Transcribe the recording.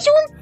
Millionen